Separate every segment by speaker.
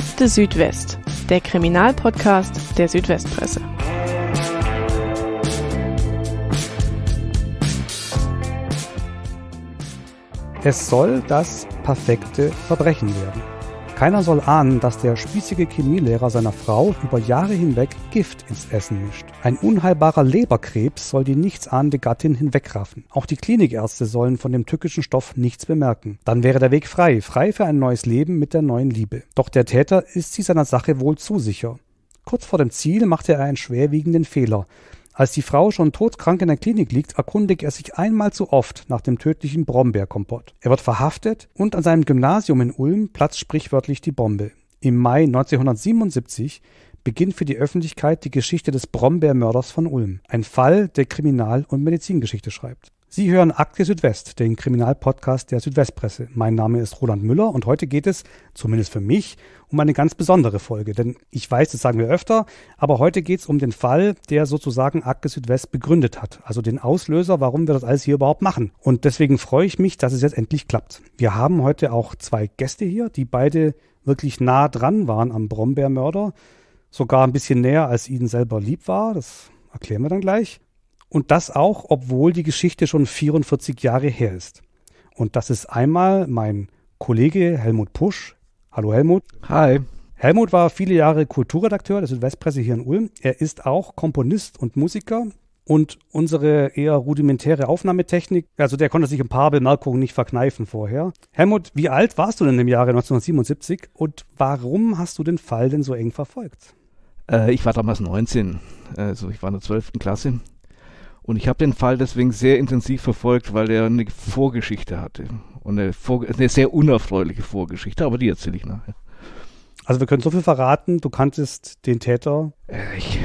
Speaker 1: Akte Südwest, der Kriminalpodcast der Südwestpresse.
Speaker 2: Es soll das perfekte Verbrechen werden. Keiner soll ahnen, dass der spießige Chemielehrer seiner Frau über Jahre hinweg Gift ins Essen mischt. Ein unheilbarer Leberkrebs soll die nichtsahnende Gattin hinwegraffen. Auch die Klinikärzte sollen von dem tückischen Stoff nichts bemerken. Dann wäre der Weg frei, frei für ein neues Leben mit der neuen Liebe. Doch der Täter ist sich seiner Sache wohl zu sicher. Kurz vor dem Ziel machte er einen schwerwiegenden Fehler. Als die Frau schon todkrank in der Klinik liegt, erkundigt er sich einmal zu oft nach dem tödlichen Brombeerkompott. Er wird verhaftet und an seinem Gymnasium in Ulm platzt sprichwörtlich die Bombe. Im Mai 1977 beginnt für die Öffentlichkeit die Geschichte des Brombeermörders von Ulm. Ein Fall, der Kriminal- und Medizingeschichte schreibt. Sie hören Akte Südwest, den Kriminalpodcast der Südwestpresse. Mein Name ist Roland Müller und heute geht es, zumindest für mich, um eine ganz besondere Folge. Denn ich weiß, das sagen wir öfter, aber heute geht es um den Fall, der sozusagen Akte Südwest begründet hat. Also den Auslöser, warum wir das alles hier überhaupt machen. Und deswegen freue ich mich, dass es jetzt endlich klappt. Wir haben heute auch zwei Gäste hier, die beide wirklich nah dran waren am Brombeermörder. Sogar ein bisschen näher, als ihnen selber lieb war. Das erklären wir dann gleich. Und das auch, obwohl die Geschichte schon 44 Jahre her ist. Und das ist einmal mein Kollege Helmut Pusch. Hallo Helmut.
Speaker 3: Hi.
Speaker 2: Helmut war viele Jahre Kulturredakteur der Südwestpresse hier in Ulm. Er ist auch Komponist und Musiker. Und unsere eher rudimentäre Aufnahmetechnik, also der konnte sich ein paar Bemerkungen nicht verkneifen vorher. Helmut, wie alt warst du denn im Jahre 1977 und warum hast du den Fall denn so eng verfolgt?
Speaker 3: Äh, ich war damals 19, also ich war in der 12. Klasse und ich habe den Fall deswegen sehr intensiv verfolgt, weil er eine Vorgeschichte hatte. Und eine, Vor eine sehr unerfreuliche Vorgeschichte, aber die erzähle ich nachher.
Speaker 2: Also wir können so viel verraten, du kanntest den Täter.
Speaker 3: Äh, ich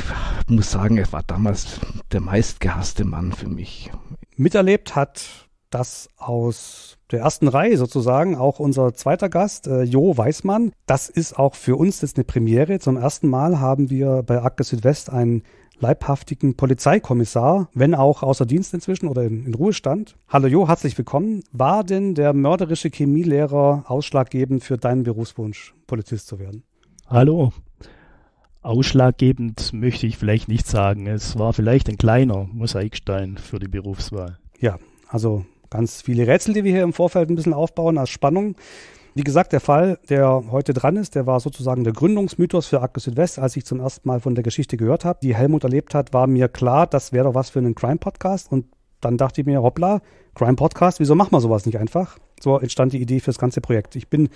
Speaker 3: muss sagen, er war damals der meistgehasste Mann für mich.
Speaker 2: Miterlebt hat das aus der ersten Reihe sozusagen auch unser zweiter Gast, äh, Jo Weißmann. Das ist auch für uns jetzt eine Premiere. Zum ersten Mal haben wir bei Akte Südwest einen leibhaftigen Polizeikommissar, wenn auch außer Dienst inzwischen oder in, in, Ruhestand. Hallo Jo, herzlich willkommen. War denn der mörderische Chemielehrer ausschlaggebend für deinen Berufswunsch, Polizist zu werden?
Speaker 4: Hallo. Ausschlaggebend möchte ich vielleicht nicht sagen. Es war vielleicht ein kleiner Mosaikstein für die Berufswahl.
Speaker 2: Ja, also ganz viele Rätsel, die wir hier im Vorfeld ein bisschen aufbauen als Spannung. Wie gesagt, der Fall, der heute dran ist, der war sozusagen der Gründungsmythos für Akte Südwest. Als ich zum ersten Mal von der Geschichte gehört habe, die Helmut erlebt hat, war mir klar, das wäre doch was für einen Crime-Podcast. Und dann dachte ich mir, hoppla, Crime-Podcast, wieso machen wir sowas nicht einfach? So entstand die Idee für das ganze Projekt. Ich bin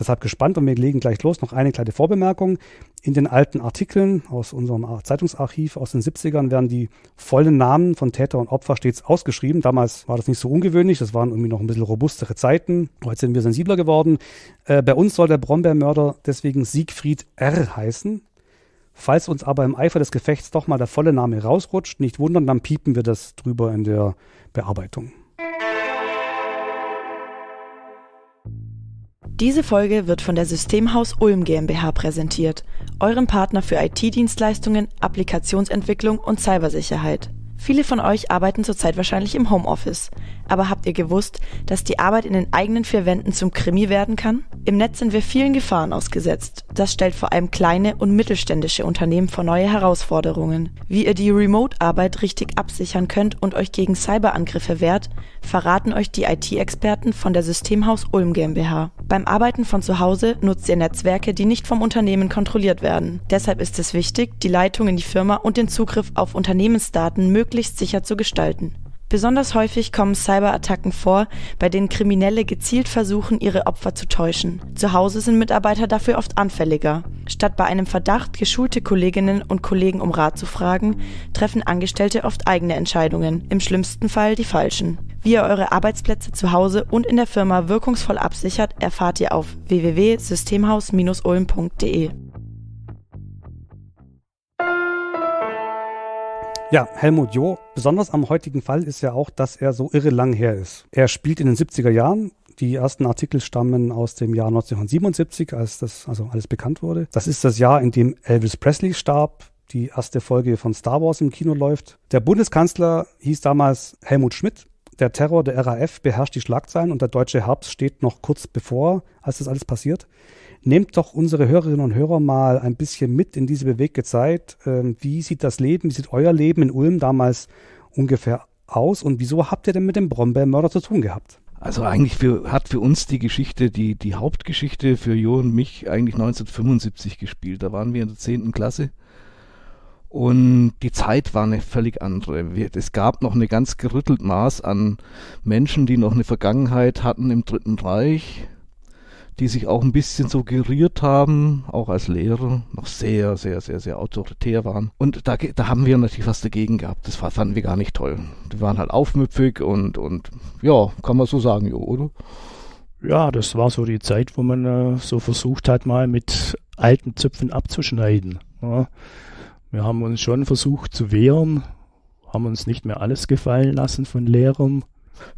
Speaker 2: deshalb gespannt und wir legen gleich los. Noch eine kleine Vorbemerkung. In den alten Artikeln aus unserem Zeitungsarchiv aus den 70ern werden die vollen Namen von Täter und Opfer stets ausgeschrieben. Damals war das nicht so ungewöhnlich. Das waren irgendwie noch ein bisschen robustere Zeiten. Heute sind wir sensibler geworden. Äh, bei uns soll der Brombeermörder deswegen Siegfried R. heißen. Falls uns aber im Eifer des Gefechts doch mal der volle Name rausrutscht, nicht wundern, dann piepen wir das drüber in der Bearbeitung.
Speaker 1: Diese Folge wird von der Systemhaus Ulm GmbH präsentiert, eurem Partner für IT-Dienstleistungen, Applikationsentwicklung und Cybersicherheit. Viele von euch arbeiten zurzeit wahrscheinlich im Homeoffice. Aber habt ihr gewusst, dass die Arbeit in den eigenen vier Wänden zum Krimi werden kann? Im Netz sind wir vielen Gefahren ausgesetzt. Das stellt vor allem kleine und mittelständische Unternehmen vor neue Herausforderungen. Wie ihr die Remote-Arbeit richtig absichern könnt und euch gegen Cyberangriffe wehrt, verraten euch die IT-Experten von der Systemhaus Ulm GmbH. Beim Arbeiten von zu Hause nutzt ihr Netzwerke, die nicht vom Unternehmen kontrolliert werden. Deshalb ist es wichtig, die Leitung in die Firma und den Zugriff auf Unternehmensdaten möglichst möglichst sicher zu gestalten. Besonders häufig kommen Cyberattacken vor, bei denen Kriminelle gezielt versuchen, ihre Opfer zu täuschen. Zu Hause sind Mitarbeiter dafür oft anfälliger. Statt bei einem Verdacht geschulte Kolleginnen und Kollegen um Rat zu fragen, treffen Angestellte oft eigene Entscheidungen, im schlimmsten Fall die falschen. Wie ihr eure Arbeitsplätze zu Hause und in der Firma wirkungsvoll absichert, erfahrt ihr auf www.systemhaus-ulm.de.
Speaker 2: Ja, Helmut Jo, besonders am heutigen Fall ist ja auch, dass er so irre lang her ist. Er spielt in den 70er Jahren. Die ersten Artikel stammen aus dem Jahr 1977, als das also alles bekannt wurde. Das ist das Jahr, in dem Elvis Presley starb, die erste Folge von Star Wars im Kino läuft. Der Bundeskanzler hieß damals Helmut Schmidt. Der Terror der RAF beherrscht die Schlagzeilen und der deutsche Herbst steht noch kurz bevor, als das alles passiert. Nehmt doch unsere Hörerinnen und Hörer mal ein bisschen mit in diese bewegte Zeit. Ähm, wie sieht das Leben, wie sieht euer Leben in Ulm damals ungefähr aus und wieso habt ihr denn mit dem Brombeermörder zu tun gehabt?
Speaker 3: Also eigentlich für, hat für uns die Geschichte, die, die Hauptgeschichte für Jo und mich eigentlich 1975 gespielt. Da waren wir in der 10. Klasse. Und die Zeit war eine völlig andere. Es gab noch eine ganz gerüttelt Maß an Menschen, die noch eine Vergangenheit hatten im Dritten Reich, die sich auch ein bisschen suggeriert haben, auch als Lehrer, noch sehr, sehr, sehr, sehr autoritär waren. Und da, da haben wir natürlich was dagegen gehabt. Das fanden wir gar nicht toll. Die waren halt aufmüpfig und, und ja, kann man so sagen, jo, oder?
Speaker 4: Ja, das war so die Zeit, wo man äh, so versucht hat, mal mit alten Zöpfen abzuschneiden. Ja. Wir haben uns schon versucht zu wehren, haben uns nicht mehr alles gefallen lassen von Lehrern.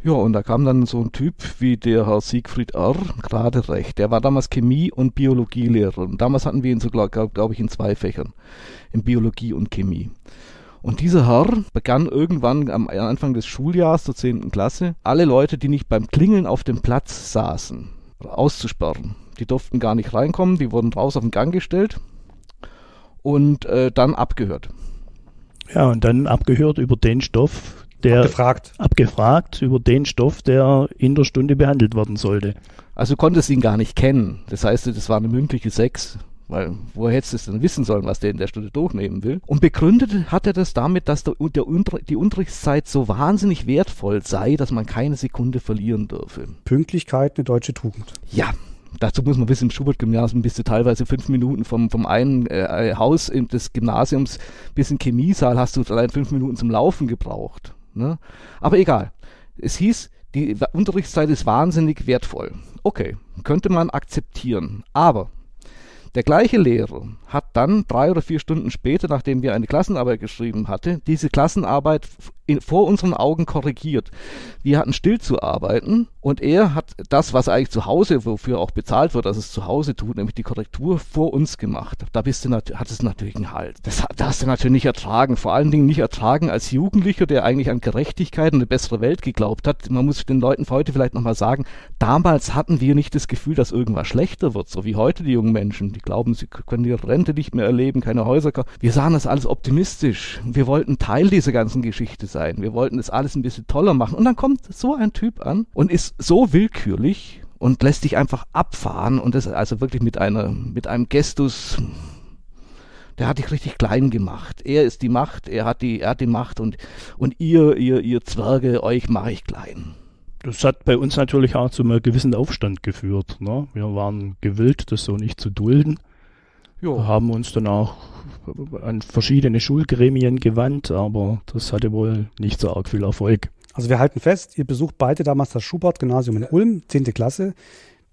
Speaker 3: Ja, und da kam dann so ein Typ wie der Herr Siegfried R. gerade recht. Der war damals Chemie- und Biologielehrer. Und damals hatten wir ihn so, glaube glaub ich, in zwei Fächern. In Biologie und Chemie. Und dieser Herr begann irgendwann am Anfang des Schuljahres der 10. Klasse, alle Leute, die nicht beim Klingeln auf dem Platz saßen, auszusperren. Die durften gar nicht reinkommen, die wurden draußen auf den Gang gestellt und äh, dann abgehört.
Speaker 4: Ja, und dann abgehört über den Stoff, der
Speaker 2: abgefragt.
Speaker 4: abgefragt über den Stoff, der in der Stunde behandelt werden sollte.
Speaker 3: Also du konntest ihn gar nicht kennen. Das heißt, das war eine mündliche Sex. Weil woher hättest du es denn wissen sollen, was der in der Stunde durchnehmen will? Und begründet hat er das damit, dass der, der Unter die Unterrichtszeit so wahnsinnig wertvoll sei, dass man keine Sekunde verlieren dürfe.
Speaker 2: Pünktlichkeit, eine deutsche Tugend.
Speaker 3: Ja, Dazu muss man wissen, im Schubert-Gymnasium bist du teilweise fünf Minuten vom, vom einen äh, Haus des Gymnasiums bis in Chemiesaal hast du allein fünf Minuten zum Laufen gebraucht. Ne? Aber egal. Es hieß, die Unterrichtszeit ist wahnsinnig wertvoll. Okay, könnte man akzeptieren. Aber der gleiche Lehrer hat dann drei oder vier Stunden später, nachdem wir eine Klassenarbeit geschrieben hatte, diese Klassenarbeit in, vor unseren Augen korrigiert. Wir hatten still zu arbeiten und er hat das, was eigentlich zu Hause, wofür auch bezahlt wird, dass es zu Hause tut, nämlich die Korrektur vor uns gemacht. Da bist du hat es natürlich einen Halt. Das, das hast du natürlich nicht ertragen. Vor allen Dingen nicht ertragen als Jugendlicher, der eigentlich an Gerechtigkeit und eine bessere Welt geglaubt hat. Man muss den Leuten heute vielleicht nochmal sagen, damals hatten wir nicht das Gefühl, dass irgendwas schlechter wird, so wie heute die jungen Menschen. Die glauben, sie können ihre Rente nicht mehr erleben, keine Häuser. Wir sahen das alles optimistisch. Wir wollten Teil dieser ganzen Geschichte sein. Wir wollten das alles ein bisschen toller machen. Und dann kommt so ein Typ an und ist so willkürlich und lässt dich einfach abfahren und das also wirklich mit einer, mit einem Gestus, der hat dich richtig klein gemacht. Er ist die Macht, er hat die, er hat die Macht und, und ihr, ihr, ihr Zwerge, euch mache ich klein.
Speaker 4: Das hat bei uns natürlich auch zu einem gewissen Aufstand geführt. Ne? Wir waren gewillt, das so nicht zu dulden. Jo. Haben uns dann auch an verschiedene Schulgremien gewandt, aber das hatte wohl nicht so arg viel Erfolg.
Speaker 2: Also wir halten fest, ihr besucht beide damals das Schubert-Gymnasium in Ulm, 10. Klasse.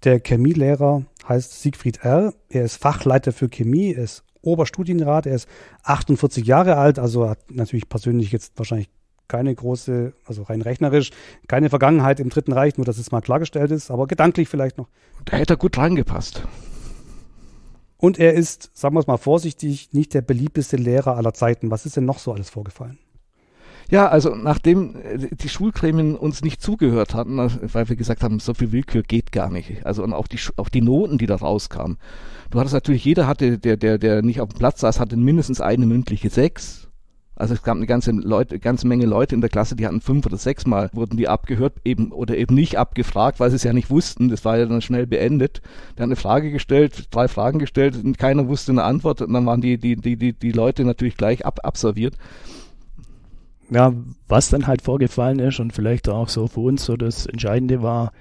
Speaker 2: Der Chemielehrer heißt Siegfried R. Er ist Fachleiter für Chemie, er ist Oberstudienrat, er ist 48 Jahre alt, also hat natürlich persönlich jetzt wahrscheinlich keine große, also rein rechnerisch, keine Vergangenheit im Dritten Reich, nur dass es mal klargestellt ist, aber gedanklich vielleicht noch.
Speaker 3: Da hätte er gut reingepasst.
Speaker 2: Und er ist, sagen wir es mal vorsichtig, nicht der beliebteste Lehrer aller Zeiten. Was ist denn noch so alles vorgefallen?
Speaker 3: Ja, also nachdem äh, die Schulgremien uns nicht zugehört hatten, weil wir gesagt haben, so viel Willkür geht gar nicht. Also und auch die auch die Noten, die da rauskamen. Du hattest natürlich, jeder hatte, der der der nicht auf dem Platz saß, hatte mindestens eine mündliche Sechs. Also es gab eine ganze Leute, ganze Menge Leute in der Klasse, die hatten fünf oder sechs Mal wurden die abgehört, eben oder eben nicht abgefragt, weil sie es ja nicht wussten. Das war ja dann schnell beendet. Der hat eine Frage gestellt, drei Fragen gestellt und keiner wusste eine Antwort und dann waren die die die die, die Leute natürlich gleich ab, absolviert.
Speaker 4: Ja, was dann halt vorgefallen ist und vielleicht auch so für uns so das Entscheidende war,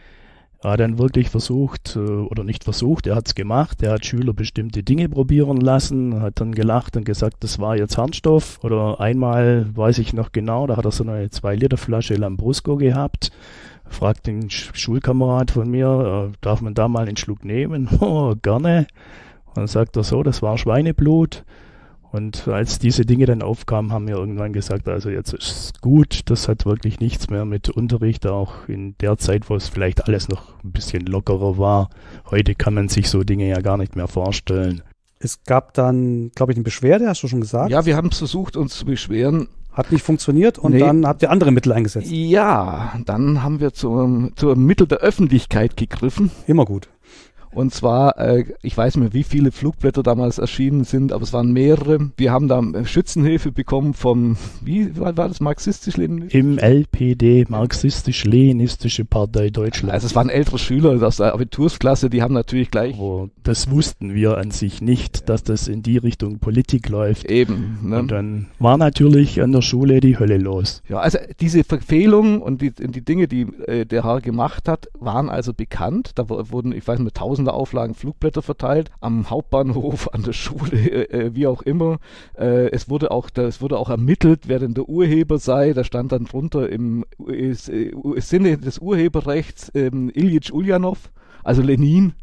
Speaker 4: er hat dann wirklich versucht, äh, oder nicht versucht, er hat es gemacht, er hat Schüler bestimmte Dinge probieren lassen, hat dann gelacht und gesagt, das war jetzt Harnstoff. Oder einmal, weiß ich noch genau, da hat er so eine 2-Liter-Flasche Lambrusco gehabt, fragt den Schulkamerad von mir, äh, darf man da mal einen Schluck nehmen? Oh, gerne. Und dann sagt er so, das war Schweineblut. Und als diese Dinge dann aufkamen, haben wir irgendwann gesagt, also jetzt ist es gut, das hat wirklich nichts mehr mit Unterricht, auch in der Zeit, wo es vielleicht alles noch ein bisschen lockerer war. Heute kann man sich so Dinge ja gar nicht mehr vorstellen.
Speaker 2: Es gab dann, glaube ich, eine Beschwerde, hast du schon gesagt?
Speaker 3: Ja, wir haben versucht, uns zu beschweren.
Speaker 2: Hat nicht funktioniert und nee. dann habt ihr andere Mittel eingesetzt.
Speaker 3: Ja, dann haben wir zum, zum Mittel der Öffentlichkeit gegriffen.
Speaker 2: Immer gut.
Speaker 3: Und zwar, äh, ich weiß nicht mehr, wie viele Flugblätter damals erschienen sind, aber es waren mehrere. Wir haben da äh, Schützenhilfe bekommen vom, wie war, war das, marxistisch-leninistisch?
Speaker 4: Im LPD, marxistisch-leninistische Partei Deutschland.
Speaker 3: Also es waren ältere Schüler aus der Abitursklasse, die haben natürlich gleich...
Speaker 4: Aber das wussten wir an sich nicht, dass das in die Richtung Politik läuft.
Speaker 3: Eben.
Speaker 4: Ne? Und dann war natürlich an der Schule die Hölle los.
Speaker 3: Ja, also diese Verfehlungen und die, die Dinge, die äh, der Herr gemacht hat, waren also bekannt. Da wurden, ich weiß nicht, tausende Auflagen Flugblätter verteilt, am Hauptbahnhof, an der Schule, äh, äh, wie auch immer. Äh, es wurde auch, da, es wurde auch ermittelt, wer denn der Urheber sei. Da stand dann drunter im äh, Sinne des Urheberrechts ähm, Ilyich Ulyanov also Lenin,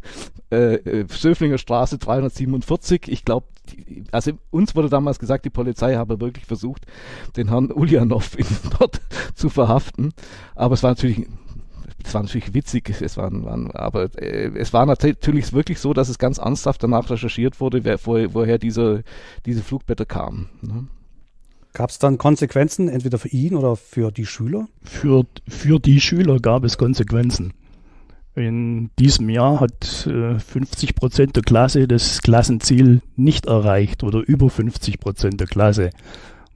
Speaker 3: äh, äh Söflinger Straße 347. Ich glaube, also uns wurde damals gesagt, die Polizei habe wirklich versucht, den Herrn Ulyanov dort zu verhaften. Aber es war natürlich es war natürlich witzig, es waren, waren aber äh, es war natürlich wirklich so, dass es ganz ernsthaft danach recherchiert wurde, wer, wo, woher diese, diese Flugblätter kamen. Ne?
Speaker 2: Gab es dann Konsequenzen, entweder für ihn oder für die Schüler?
Speaker 4: Für, für die Schüler gab es Konsequenzen. In diesem Jahr hat äh, 50 Prozent der Klasse das Klassenziel nicht erreicht oder über 50 Prozent der Klasse.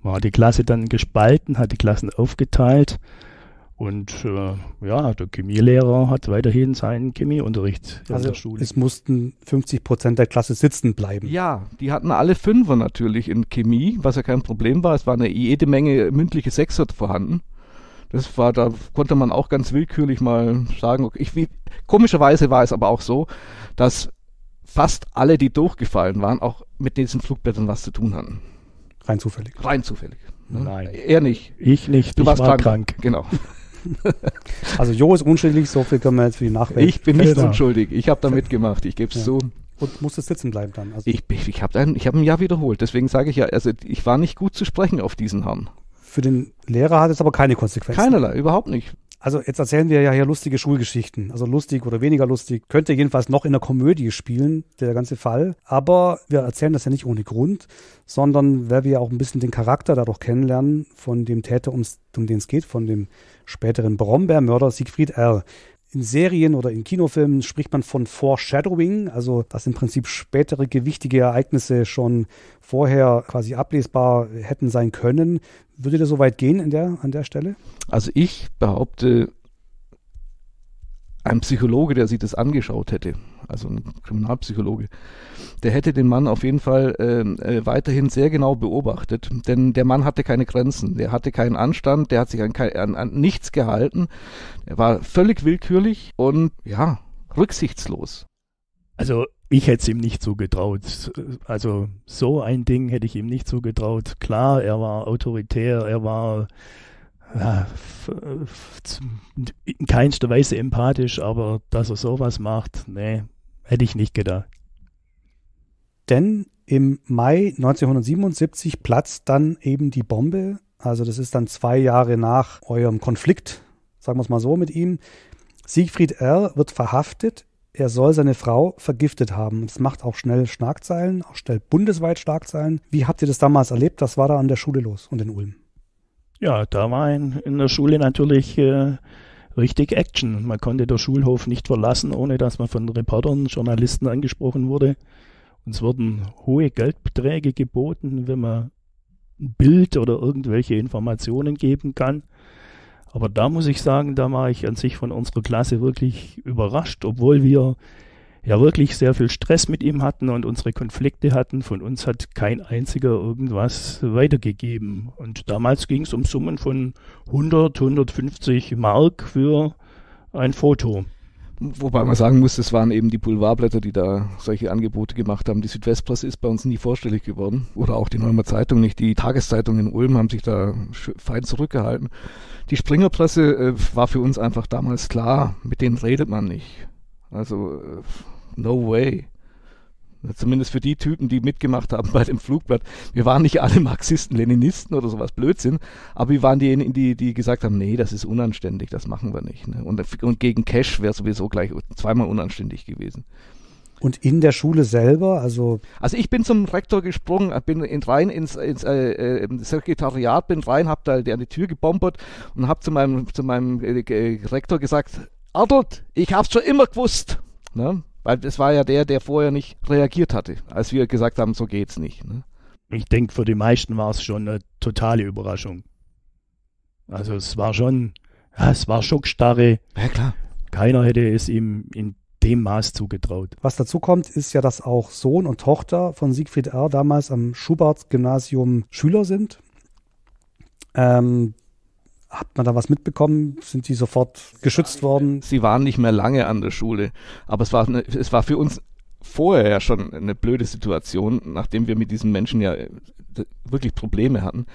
Speaker 4: Hat die Klasse dann gespalten, hat die Klassen aufgeteilt und äh, ja, der Chemielehrer hat weiterhin seinen Chemieunterricht
Speaker 2: also in der Schule. Es mussten 50 Prozent der Klasse sitzen bleiben.
Speaker 3: Ja, die hatten alle Fünfer natürlich in Chemie, was ja kein Problem war. Es war eine jede Menge mündliche Sechser vorhanden. Das war, da konnte man auch ganz willkürlich mal sagen, okay, ich, wie, komischerweise war es aber auch so, dass fast alle, die durchgefallen waren, auch mit diesen Flugblättern was zu tun hatten.
Speaker 2: Rein zufällig.
Speaker 3: Rein zufällig.
Speaker 4: Ne? Nein.
Speaker 3: Er nicht.
Speaker 4: Ich nicht.
Speaker 3: Du ich warst war krank. krank.
Speaker 2: Genau. Also Jo ist unschuldig, so viel können wir jetzt für die Nachwelt.
Speaker 3: Ich bin nicht genau. unschuldig. Ich habe da mitgemacht. Ich gebe es ja. zu.
Speaker 2: Und musste sitzen bleiben dann.
Speaker 3: Also ich ich habe ein, hab ein Jahr wiederholt. Deswegen sage ich ja, also ich war nicht gut zu sprechen auf diesen Herrn.
Speaker 2: Für den Lehrer hat es aber keine Konsequenzen.
Speaker 3: Keinerlei, überhaupt nicht.
Speaker 2: Also jetzt erzählen wir ja hier lustige Schulgeschichten. Also lustig oder weniger lustig. Könnte jedenfalls noch in der Komödie spielen, der ganze Fall. Aber wir erzählen das ja nicht ohne Grund, sondern weil wir auch ein bisschen den Charakter dadurch kennenlernen von dem Täter, um den es geht, von dem späteren Brombeermörder Siegfried R. In Serien oder in Kinofilmen spricht man von Foreshadowing, also dass im Prinzip spätere gewichtige Ereignisse schon vorher quasi ablesbar hätten sein können. Würde das so weit gehen in der, an der Stelle?
Speaker 3: Also ich behaupte, ein Psychologe, der sich das angeschaut hätte, also ein Kriminalpsychologe, der hätte den Mann auf jeden Fall äh, äh, weiterhin sehr genau beobachtet, denn der Mann hatte keine Grenzen, der hatte keinen Anstand, der hat sich an, an, an nichts gehalten, er war völlig willkürlich und ja, rücksichtslos.
Speaker 4: Also ich hätte es ihm nicht so getraut. Also so ein Ding hätte ich ihm nicht so getraut. Klar, er war autoritär, er war ja, in keinster Weise empathisch, aber dass er sowas macht, nee, hätte ich nicht gedacht.
Speaker 2: Denn im Mai 1977 platzt dann eben die Bombe. Also das ist dann zwei Jahre nach eurem Konflikt, sagen wir es mal so, mit ihm. Siegfried R. wird verhaftet. Er soll seine Frau vergiftet haben. Das macht auch schnell Schlagzeilen, auch schnell bundesweit Schlagzeilen. Wie habt ihr das damals erlebt? Was war da an der Schule los und in Ulm?
Speaker 4: Ja, da war in, in der Schule natürlich äh, richtig Action. Man konnte der Schulhof nicht verlassen, ohne dass man von Reportern, Journalisten angesprochen wurde. Uns wurden hohe Geldbeträge geboten, wenn man ein Bild oder irgendwelche Informationen geben kann. Aber da muss ich sagen, da war ich an sich von unserer Klasse wirklich überrascht, obwohl wir ja wirklich sehr viel Stress mit ihm hatten und unsere Konflikte hatten. Von uns hat kein einziger irgendwas weitergegeben. Und damals ging es um Summen von 100, 150 Mark für ein Foto.
Speaker 3: Wobei man sagen muss, es waren eben die Boulevardblätter, die da solche Angebote gemacht haben. Die Südwestpresse ist bei uns nie vorstellig geworden. Oder auch die Neumer Zeitung nicht. Die Tageszeitung in Ulm haben sich da fein zurückgehalten. Die Springerpresse äh, war für uns einfach damals klar, mit denen redet man nicht. Also, äh, no way. Zumindest für die Typen, die mitgemacht haben bei dem Flugblatt. Wir waren nicht alle Marxisten, Leninisten oder sowas Blödsinn, aber wir waren diejenigen, die, die gesagt haben, nee, das ist unanständig, das machen wir nicht. Ne? Und, und gegen Cash wäre sowieso gleich zweimal unanständig gewesen.
Speaker 2: Und in der Schule selber, also.
Speaker 3: Also ich bin zum Rektor gesprungen, bin in, rein ins, ins äh, äh, Sekretariat, bin rein, hab da an die Tür gebombert und hab zu meinem, zu meinem äh, Rektor gesagt, Adelt, ich hab's schon immer gewusst. Ne? Weil das war ja der, der vorher nicht reagiert hatte, als wir gesagt haben, so geht's nicht. Ne?
Speaker 4: Ich denke, für die meisten war es schon eine totale Überraschung. Also es war schon, ja, es war Schockstarre.
Speaker 3: Ja, klar.
Speaker 4: Keiner hätte es ihm in dem Maß zugetraut.
Speaker 2: Was dazu kommt, ist ja, dass auch Sohn und Tochter von Siegfried R. damals am Schubert-Gymnasium Schüler sind. Ähm, hat man da was mitbekommen? Sind die sofort geschützt worden?
Speaker 3: Sie waren nicht mehr lange an der Schule, aber es war, eine, es war für uns vorher ja schon eine blöde Situation, nachdem wir mit diesen Menschen ja äh, wirklich Probleme hatten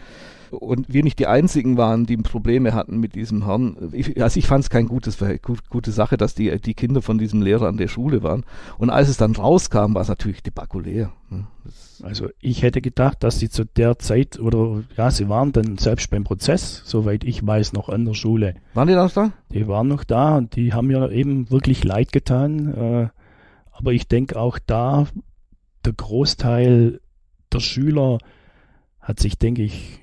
Speaker 3: und wir nicht die einzigen waren, die Probleme hatten mit diesem Herrn. Ich, also ich fand es keine gutes, gut, gute Sache, dass die, die Kinder von diesem Lehrer an der Schule waren. Und als es dann rauskam, war es natürlich debakulär.
Speaker 4: Ne? Also ich hätte gedacht, dass sie zu der Zeit oder ja, sie waren dann selbst beim Prozess, soweit ich weiß, noch an der Schule.
Speaker 3: Waren die noch da?
Speaker 4: Die waren noch da und die haben mir eben wirklich leid getan. Äh, aber ich denke auch da, der Großteil der Schüler hat sich, denke ich,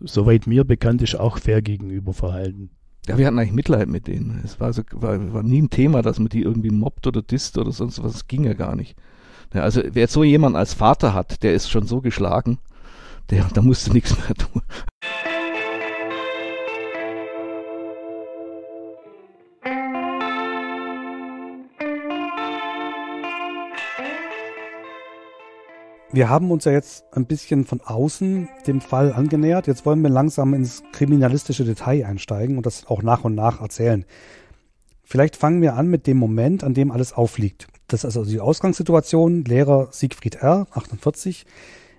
Speaker 4: soweit mir bekannt ist, auch fair gegenüber verhalten.
Speaker 3: Ja, wir hatten eigentlich Mitleid mit denen. Es war, so, war, war nie ein Thema, dass man die irgendwie mobbt oder disst oder sonst was. Das ging ja gar nicht. Ja, also wer so jemand als Vater hat, der ist schon so geschlagen, der, da musste nichts mehr tun.
Speaker 2: Wir haben uns ja jetzt ein bisschen von außen dem Fall angenähert. Jetzt wollen wir langsam ins kriminalistische Detail einsteigen und das auch nach und nach erzählen. Vielleicht fangen wir an mit dem Moment, an dem alles aufliegt. Das ist also die Ausgangssituation. Lehrer Siegfried R., 48.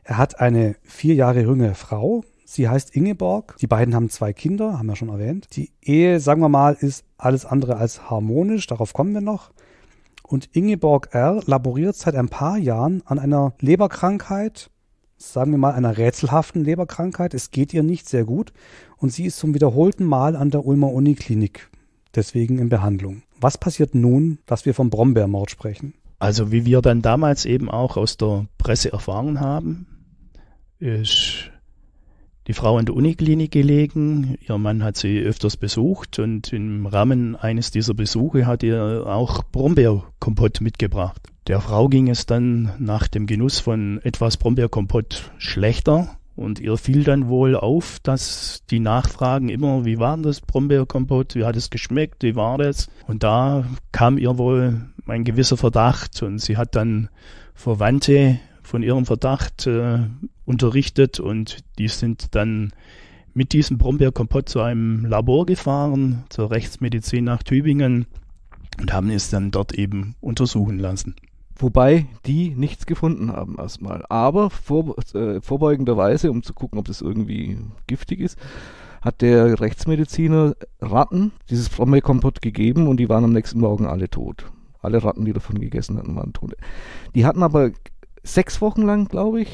Speaker 2: Er hat eine vier Jahre jüngere Frau. Sie heißt Ingeborg. Die beiden haben zwei Kinder, haben wir schon erwähnt. Die Ehe, sagen wir mal, ist alles andere als harmonisch. Darauf kommen wir noch. Und Ingeborg R. laboriert seit ein paar Jahren an einer Leberkrankheit, sagen wir mal einer rätselhaften Leberkrankheit. Es geht ihr nicht sehr gut und sie ist zum wiederholten Mal an der Ulmer Uniklinik, deswegen in Behandlung. Was passiert nun, dass wir vom Brombeermord sprechen?
Speaker 4: Also wie wir dann damals eben auch aus der Presse erfahren haben, ist die Frau in der Uniklinik gelegen. Ihr Mann hat sie öfters besucht und im Rahmen eines dieser Besuche hat ihr auch Brombeerkompott mitgebracht. Der Frau ging es dann nach dem Genuss von etwas Brombeerkompott schlechter und ihr fiel dann wohl auf, dass die Nachfragen immer, wie war denn das Brombeerkompott, wie hat es geschmeckt, wie war das? Und da kam ihr wohl ein gewisser Verdacht und sie hat dann Verwandte von ihrem Verdacht äh, unterrichtet und die sind dann mit diesem Brombeerkompott zu einem Labor gefahren, zur Rechtsmedizin nach Tübingen und haben es dann dort eben untersuchen lassen.
Speaker 3: Wobei die nichts gefunden haben erstmal. Aber vor, äh, vorbeugenderweise, um zu gucken, ob das irgendwie giftig ist, hat der Rechtsmediziner Ratten dieses Brombeerkompott gegeben und die waren am nächsten Morgen alle tot. Alle Ratten, die davon gegessen hatten, waren tot. Die hatten aber sechs Wochen lang, glaube ich,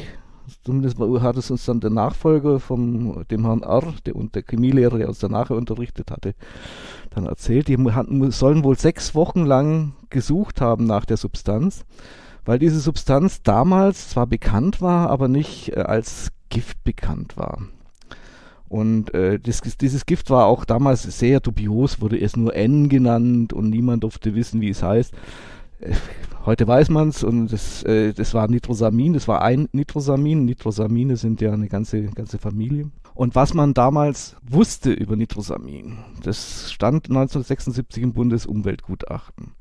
Speaker 3: zumindest hat es uns dann der Nachfolger von dem Herrn R. Der, der Chemielehrer, der uns danach unterrichtet hatte, dann erzählt. Die hatten, sollen wohl sechs Wochen lang gesucht haben nach der Substanz, weil diese Substanz damals zwar bekannt war, aber nicht äh, als Gift bekannt war. Und äh, das, dieses Gift war auch damals sehr dubios, wurde erst nur N genannt und niemand durfte wissen, wie es heißt. Heute weiß man es und das, äh, das war Nitrosamin, das war ein Nitrosamin. Nitrosamine sind ja eine ganze, ganze Familie. Und was man damals wusste über Nitrosamin, das stand 1976 im Bundesumweltgutachten.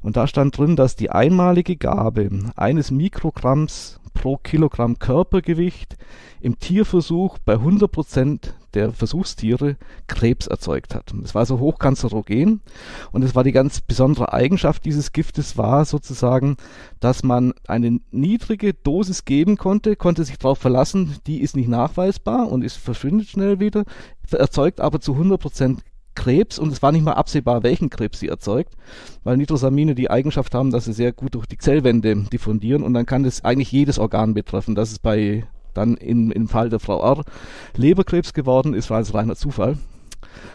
Speaker 3: Und da stand drin, dass die einmalige Gabe eines Mikrogramms pro Kilogramm Körpergewicht im Tierversuch bei 100 Prozent der Versuchstiere Krebs erzeugt hat. Es war also hochkanzerogen und es war die ganz besondere Eigenschaft dieses Giftes war sozusagen, dass man eine niedrige Dosis geben konnte, konnte sich darauf verlassen, die ist nicht nachweisbar und ist verschwindet schnell wieder, erzeugt aber zu 100 Prozent Krebs und es war nicht mal absehbar, welchen Krebs sie erzeugt, weil Nitrosamine die Eigenschaft haben, dass sie sehr gut durch die Zellwände diffundieren und dann kann das eigentlich jedes Organ betreffen. Das ist bei dann in, im Fall der Frau R Leberkrebs geworden ist, war es reiner Zufall.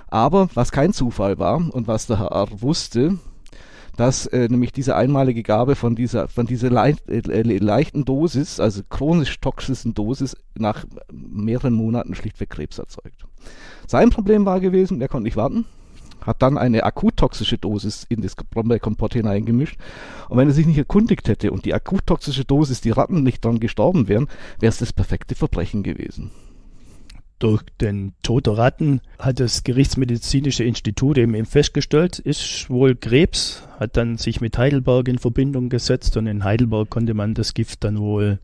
Speaker 3: Aber was kein Zufall war und was der Herr R wusste, dass äh, nämlich diese einmalige Gabe von dieser, von dieser leicht, äh, leichten Dosis, also chronisch toxischen Dosis, nach mehreren Monaten schlichtweg Krebs erzeugt. Sein Problem war gewesen, er konnte nicht warten, hat dann eine akuttoxische Dosis in das Brombeerkompott hineingemischt. Und wenn er sich nicht erkundigt hätte und die akuttoxische Dosis, die Ratten nicht dran gestorben wären, wäre es das perfekte Verbrechen gewesen.
Speaker 4: Durch den Tod der Ratten hat das Gerichtsmedizinische Institut eben festgestellt, ist wohl Krebs, hat dann sich mit Heidelberg in Verbindung gesetzt und in Heidelberg konnte man das Gift dann wohl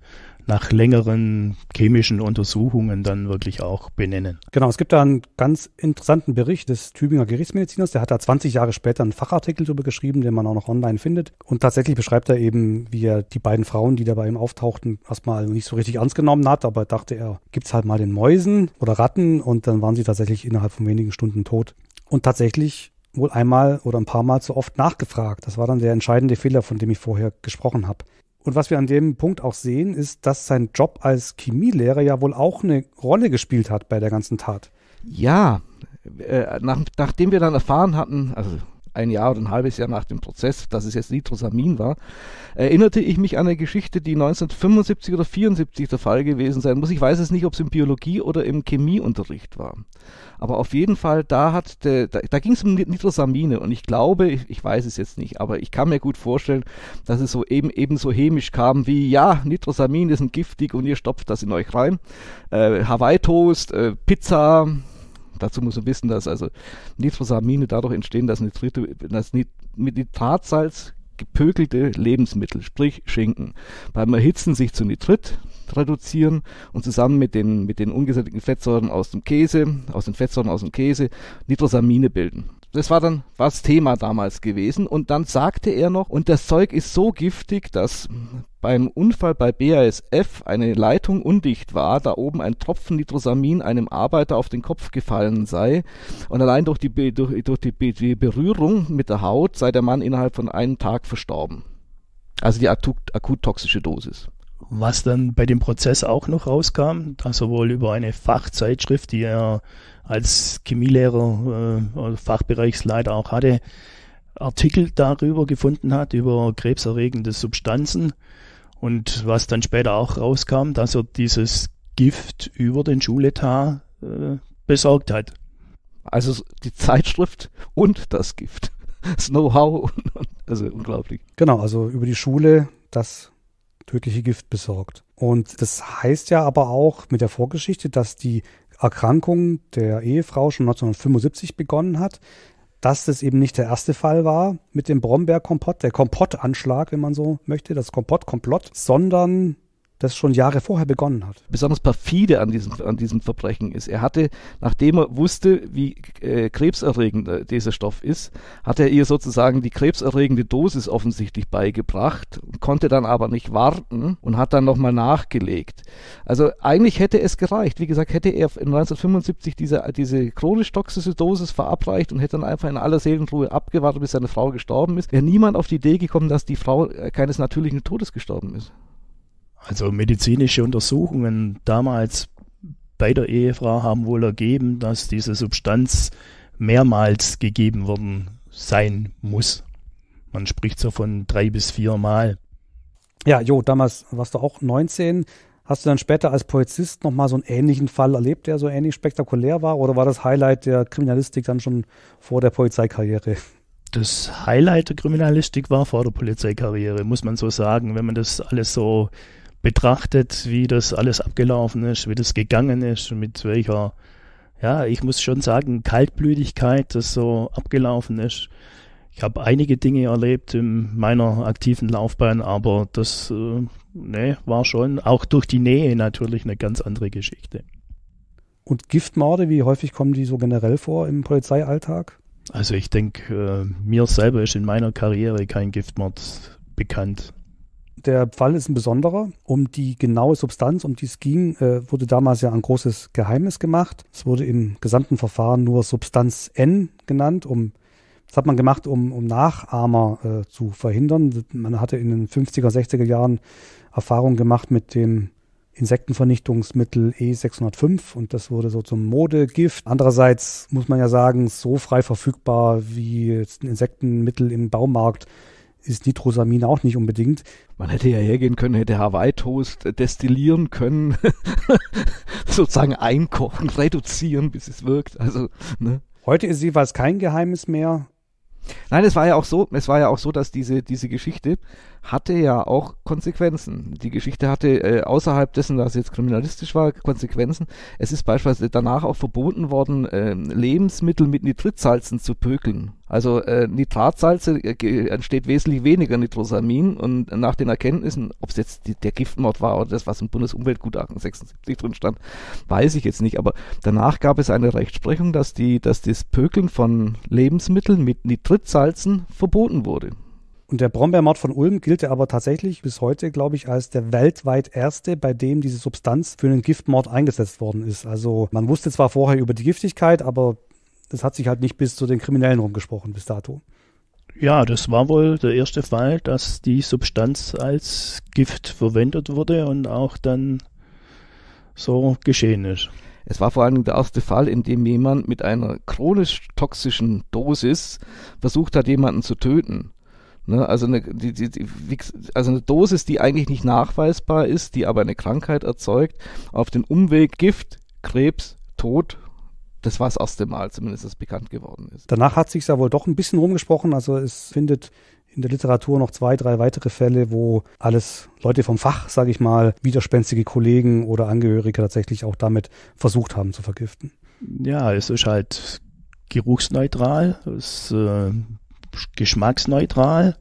Speaker 4: nach längeren chemischen Untersuchungen dann wirklich auch benennen.
Speaker 2: Genau, es gibt da einen ganz interessanten Bericht des Tübinger Gerichtsmediziners, der hat da 20 Jahre später einen Fachartikel darüber geschrieben, den man auch noch online findet. Und tatsächlich beschreibt er eben, wie er die beiden Frauen, die da bei ihm auftauchten, erstmal nicht so richtig ernst genommen hat, aber dachte er, gibt's halt mal den Mäusen oder Ratten und dann waren sie tatsächlich innerhalb von wenigen Stunden tot. Und tatsächlich wohl einmal oder ein paar Mal zu oft nachgefragt. Das war dann der entscheidende Fehler, von dem ich vorher gesprochen habe. Und was wir an dem Punkt auch sehen, ist, dass sein Job als Chemielehrer ja wohl auch eine Rolle gespielt hat bei der ganzen Tat.
Speaker 3: Ja, äh, nach, nachdem wir dann erfahren hatten, also ein Jahr oder ein halbes Jahr nach dem Prozess, dass es jetzt Nitrosamin war, erinnerte ich mich an eine Geschichte, die 1975 oder 74 der Fall gewesen sein muss. Ich weiß es nicht, ob es im Biologie oder im Chemieunterricht war. Aber auf jeden Fall, da hat der, da, da ging es um Nitrosamine und ich glaube, ich, ich, weiß es jetzt nicht, aber ich kann mir gut vorstellen, dass es so eben ebenso chemisch kam wie, ja, Nitrosamin ist ein giftig und ihr stopft das in euch rein. Äh, Hawaii-Toast, äh, Pizza, Dazu muss man wissen, dass also Nitrosamine dadurch entstehen, dass, Nitrito, dass mit Nitratsalz gepökelte Lebensmittel, sprich Schinken, beim Erhitzen sich zu Nitrit reduzieren und zusammen mit den, mit den ungesättigten Fettsäuren aus dem Käse, aus den Fettsäuren aus dem Käse, Nitrosamine bilden das war dann was Thema damals gewesen. Und dann sagte er noch, und das Zeug ist so giftig, dass beim Unfall bei BASF eine Leitung undicht war, da oben ein Tropfen Nitrosamin einem Arbeiter auf den Kopf gefallen sei. Und allein durch die, durch, durch die, die Berührung mit der Haut sei der Mann innerhalb von einem Tag verstorben. Also die akut, akut toxische Dosis.
Speaker 4: Was dann bei dem Prozess auch noch rauskam, dass er wohl über eine Fachzeitschrift, die er als Chemielehrer, äh, Fachbereichsleiter auch hatte, Artikel darüber gefunden hat, über krebserregende Substanzen. Und was dann später auch rauskam, dass er dieses Gift über den Schuletat äh, besorgt hat.
Speaker 3: Also die Zeitschrift und das Gift. Das Know-how, also unglaublich.
Speaker 2: Genau, also über die Schule das tödliche Gift besorgt. Und das heißt ja aber auch mit der Vorgeschichte, dass die Erkrankung der Ehefrau schon 1975 begonnen hat, dass das eben nicht der erste Fall war mit dem Brombeerkompott, der Kompottanschlag, wenn man so möchte, das Kompott-Komplott, sondern das schon Jahre vorher begonnen hat.
Speaker 3: Besonders perfide an diesem, an diesem Verbrechen ist. Er hatte, nachdem er wusste, wie äh, krebserregend äh, dieser Stoff ist, hat er ihr sozusagen die krebserregende Dosis offensichtlich beigebracht, konnte dann aber nicht warten und hat dann nochmal nachgelegt. Also eigentlich hätte es gereicht. Wie gesagt, hätte er in 1975 diese, diese chronisch toxische Dosis verabreicht und hätte dann einfach in aller Seelenruhe abgewartet, bis seine Frau gestorben ist, wäre niemand auf die Idee gekommen, dass die Frau äh, keines natürlichen Todes gestorben ist.
Speaker 4: Also medizinische Untersuchungen damals bei der Ehefrau haben wohl ergeben, dass diese Substanz mehrmals gegeben worden sein muss. Man spricht so von drei bis vier Mal.
Speaker 2: Ja, Jo, damals warst du auch 19. Hast du dann später als Polizist nochmal so einen ähnlichen Fall erlebt, der so ähnlich spektakulär war? Oder war das Highlight der Kriminalistik dann schon vor der Polizeikarriere?
Speaker 4: Das Highlight der Kriminalistik war vor der Polizeikarriere, muss man so sagen, wenn man das alles so betrachtet, wie das alles abgelaufen ist, wie das gegangen ist, mit welcher, ja, ich muss schon sagen, Kaltblütigkeit das so abgelaufen ist. Ich habe einige Dinge erlebt in meiner aktiven Laufbahn, aber das äh, ne, war schon auch durch die Nähe natürlich eine ganz andere Geschichte.
Speaker 2: Und Giftmorde, wie häufig kommen die so generell vor im Polizeialltag?
Speaker 4: Also ich denke, äh, mir selber ist in meiner Karriere kein Giftmord bekannt.
Speaker 2: Der Fall ist ein besonderer. Um die genaue Substanz, um die es ging, äh, wurde damals ja ein großes Geheimnis gemacht. Es wurde im gesamten Verfahren nur Substanz N genannt, um das hat man gemacht, um, um Nachahmer äh, zu verhindern. Man hatte in den 50er, 60er Jahren Erfahrung gemacht mit dem Insektenvernichtungsmittel E605 und das wurde so zum Modegift. Andererseits muss man ja sagen, so frei verfügbar wie jetzt ein Insektenmittel im Baumarkt ist Nitrosamin auch nicht unbedingt.
Speaker 3: Man hätte ja hergehen können, hätte Hawaii-Toast destillieren können, sozusagen einkochen, reduzieren, bis es wirkt. Also,
Speaker 2: ne? Heute ist jeweils kein Geheimnis mehr.
Speaker 3: Nein, es war ja auch so, es war ja auch so, dass diese, diese Geschichte hatte ja auch Konsequenzen. Die Geschichte hatte äh, außerhalb dessen, dass jetzt kriminalistisch war, Konsequenzen. Es ist beispielsweise danach auch verboten worden, äh, Lebensmittel mit Nitritsalzen zu pökeln. Also äh, Nitratsalze äh, entsteht wesentlich weniger Nitrosamin und nach den Erkenntnissen, ob es jetzt die, der Giftmord war oder das, was im Bundesumweltgutachten 76 drin stand, weiß ich jetzt nicht. Aber danach gab es eine Rechtsprechung, dass die, dass das Pökeln von Lebensmitteln mit Nitritsalzen verboten wurde.
Speaker 2: Und der Brombeermord von Ulm gilt ja aber tatsächlich bis heute, glaube ich, als der weltweit erste, bei dem diese Substanz für einen Giftmord eingesetzt worden ist. Also man wusste zwar vorher über die Giftigkeit, aber das hat sich halt nicht bis zu den Kriminellen rumgesprochen bis dato.
Speaker 4: Ja, das war wohl der erste Fall, dass die Substanz als Gift verwendet wurde und auch dann so geschehen ist.
Speaker 3: Es war vor allem der erste Fall, in dem jemand mit einer chronisch toxischen Dosis versucht hat, jemanden zu töten. Ne, also, eine, die, die, die, also eine Dosis, die eigentlich nicht nachweisbar ist, die aber eine Krankheit erzeugt, auf den Umweg Gift, Krebs, Tod. Das war das erste Mal zumindest, dass bekannt geworden ist.
Speaker 2: Danach hat sich ja wohl doch ein bisschen rumgesprochen. Also es findet in der Literatur noch zwei, drei weitere Fälle, wo alles Leute vom Fach, sage ich mal, widerspenstige Kollegen oder Angehörige tatsächlich auch damit versucht haben zu vergiften.
Speaker 4: Ja, es ist halt geruchsneutral. Es äh, geschmacksneutral.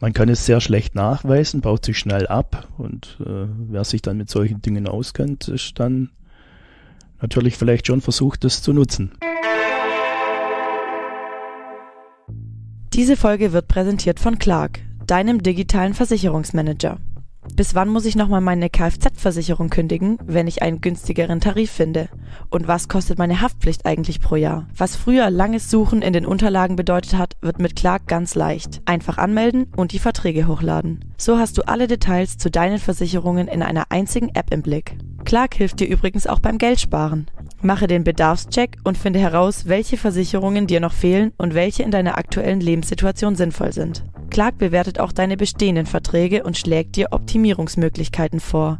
Speaker 4: Man kann es sehr schlecht nachweisen, baut sich schnell ab und äh, wer sich dann mit solchen Dingen auskennt, ist dann natürlich vielleicht schon versucht, das zu nutzen.
Speaker 1: Diese Folge wird präsentiert von Clark, deinem digitalen Versicherungsmanager. Bis wann muss ich nochmal meine Kfz-Versicherung kündigen, wenn ich einen günstigeren Tarif finde? Und was kostet meine Haftpflicht eigentlich pro Jahr? Was früher langes Suchen in den Unterlagen bedeutet hat, wird mit Clark ganz leicht. Einfach anmelden und die Verträge hochladen. So hast du alle Details zu deinen Versicherungen in einer einzigen App im Blick. Clark hilft dir übrigens auch beim Geldsparen. Mache den Bedarfscheck und finde heraus, welche Versicherungen dir noch fehlen und welche in deiner aktuellen Lebenssituation sinnvoll sind. Clark bewertet auch deine bestehenden Verträge und schlägt dir Optimierungsmöglichkeiten vor.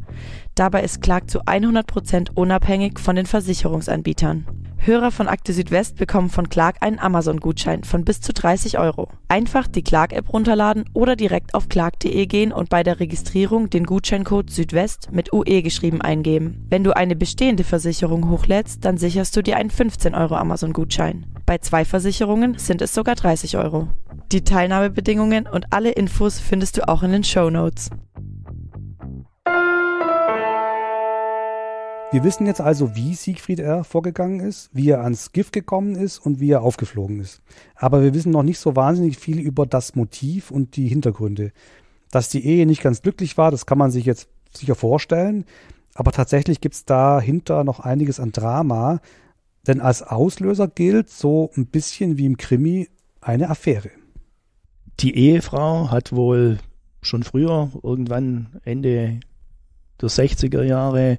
Speaker 1: Dabei ist Clark zu 100% unabhängig von den Versicherungsanbietern. Hörer von Akte Südwest bekommen von Clark einen Amazon-Gutschein von bis zu 30 Euro. Einfach die Clark-App runterladen oder direkt auf clark.de gehen und bei der Registrierung den Gutscheincode Südwest mit UE geschrieben eingeben. Wenn du eine bestehende Versicherung hochlädst, dann sicherst du dir einen 15 Euro Amazon-Gutschein. Bei zwei Versicherungen sind es sogar 30 Euro. Die Teilnahmebedingungen und alle Infos findest du auch in den Show Notes.
Speaker 2: Wir wissen jetzt also, wie Siegfried R. vorgegangen ist, wie er ans Gift gekommen ist und wie er aufgeflogen ist. Aber wir wissen noch nicht so wahnsinnig viel über das Motiv und die Hintergründe. Dass die Ehe nicht ganz glücklich war, das kann man sich jetzt sicher vorstellen. Aber tatsächlich gibt es dahinter noch einiges an Drama. Denn als Auslöser gilt so ein bisschen wie im Krimi eine Affäre.
Speaker 4: Die Ehefrau hat wohl schon früher, irgendwann Ende der 60er Jahre,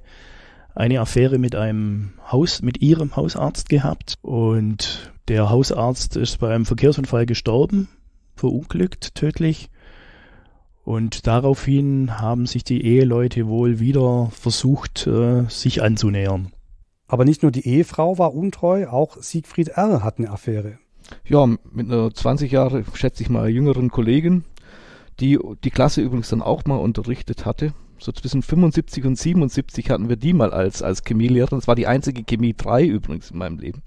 Speaker 4: eine Affäre mit einem Haus, mit ihrem Hausarzt gehabt und der Hausarzt ist bei einem Verkehrsunfall gestorben, verunglückt, tödlich. Und daraufhin haben sich die Eheleute wohl wieder versucht, äh, sich anzunähern.
Speaker 2: Aber nicht nur die Ehefrau war untreu, auch Siegfried R. hat eine Affäre.
Speaker 3: Ja, mit einer 20 Jahre, schätze ich mal, jüngeren Kollegin, die die Klasse übrigens dann auch mal unterrichtet hatte so zwischen 75 und 77 hatten wir die mal als, als Chemielehrer. Das war die einzige Chemie 3 übrigens in meinem Leben.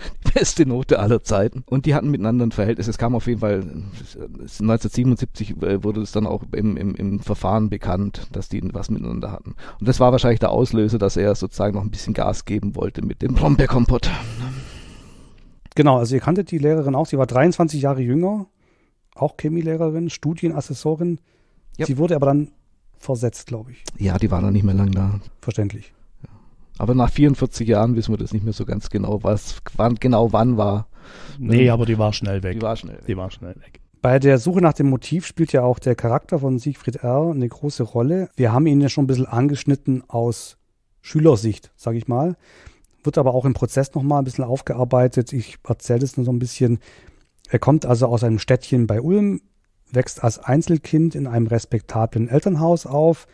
Speaker 3: die beste Note aller Zeiten. Und die hatten miteinander ein Verhältnis. Es kam auf jeden Fall, 1977 äh, wurde es dann auch im, im, im Verfahren bekannt, dass die was miteinander hatten. Und das war wahrscheinlich der Auslöser, dass er sozusagen noch ein bisschen Gas geben wollte mit dem Brombeerkompott.
Speaker 2: Genau, also ihr kanntet die Lehrerin auch. Sie war 23 Jahre jünger, auch Chemielehrerin, Studienassessorin. Yep. Sie wurde aber dann versetzt, glaube ich.
Speaker 3: Ja, die war dann nicht mehr lang da.
Speaker 2: Verständlich.
Speaker 3: Aber nach 44 Jahren wissen wir das nicht mehr so ganz genau, was wann, genau wann war.
Speaker 4: Nee, aber die war schnell weg.
Speaker 3: Die war schnell
Speaker 4: weg. Die war schnell weg.
Speaker 2: Bei der Suche nach dem Motiv spielt ja auch der Charakter von Siegfried R. eine große Rolle. Wir haben ihn ja schon ein bisschen angeschnitten aus Schülersicht, sage ich mal. Wird aber auch im Prozess nochmal ein bisschen aufgearbeitet. Ich erzähle das nur so ein bisschen. Er kommt also aus einem Städtchen bei Ulm, wächst als Einzelkind in einem respektablen Elternhaus auf.